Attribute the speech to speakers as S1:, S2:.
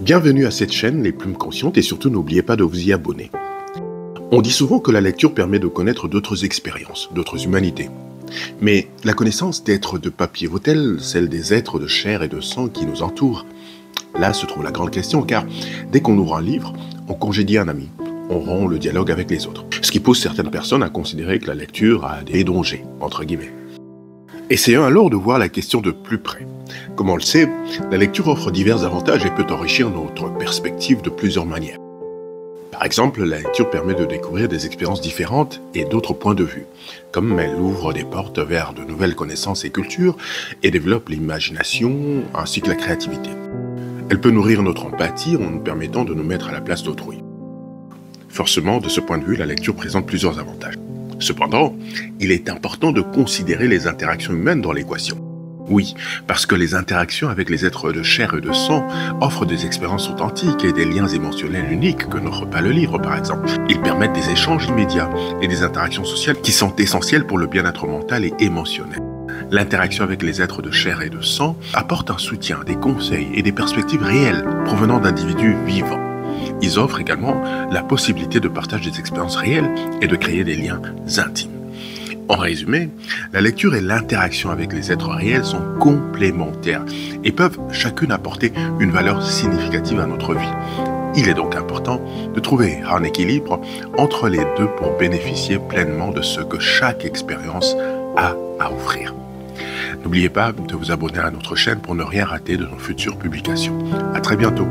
S1: Bienvenue à cette chaîne Les Plumes Conscientes et surtout n'oubliez pas de vous y abonner. On dit souvent que la lecture permet de connaître d'autres expériences, d'autres humanités. Mais la connaissance d'êtres de papier vaut-elle celle des êtres de chair et de sang qui nous entourent? Là se trouve la grande question car dès qu'on ouvre un livre, on congédie un ami, on rompt le dialogue avec les autres. Ce qui pousse certaines personnes à considérer que la lecture a des dangers, entre guillemets. Essayons alors de voir la question de plus près. Comme on le sait, la lecture offre divers avantages et peut enrichir notre perspective de plusieurs manières. Par exemple, la lecture permet de découvrir des expériences différentes et d'autres points de vue, comme elle ouvre des portes vers de nouvelles connaissances et cultures et développe l'imagination ainsi que la créativité. Elle peut nourrir notre empathie en nous permettant de nous mettre à la place d'autrui. Forcément, de ce point de vue, la lecture présente plusieurs avantages. Cependant, il est important de considérer les interactions humaines dans l'équation. Oui, parce que les interactions avec les êtres de chair et de sang offrent des expériences authentiques et des liens émotionnels uniques que n'offre pas le livre, par exemple. Ils permettent des échanges immédiats et des interactions sociales qui sont essentielles pour le bien-être mental et émotionnel. L'interaction avec les êtres de chair et de sang apporte un soutien, des conseils et des perspectives réelles provenant d'individus vivants. Ils offrent également la possibilité de partage des expériences réelles et de créer des liens intimes. En résumé, la lecture et l'interaction avec les êtres réels sont complémentaires et peuvent chacune apporter une valeur significative à notre vie. Il est donc important de trouver un équilibre entre les deux pour bénéficier pleinement de ce que chaque expérience a à offrir. N'oubliez pas de vous abonner à notre chaîne pour ne rien rater de nos futures publications. À très bientôt.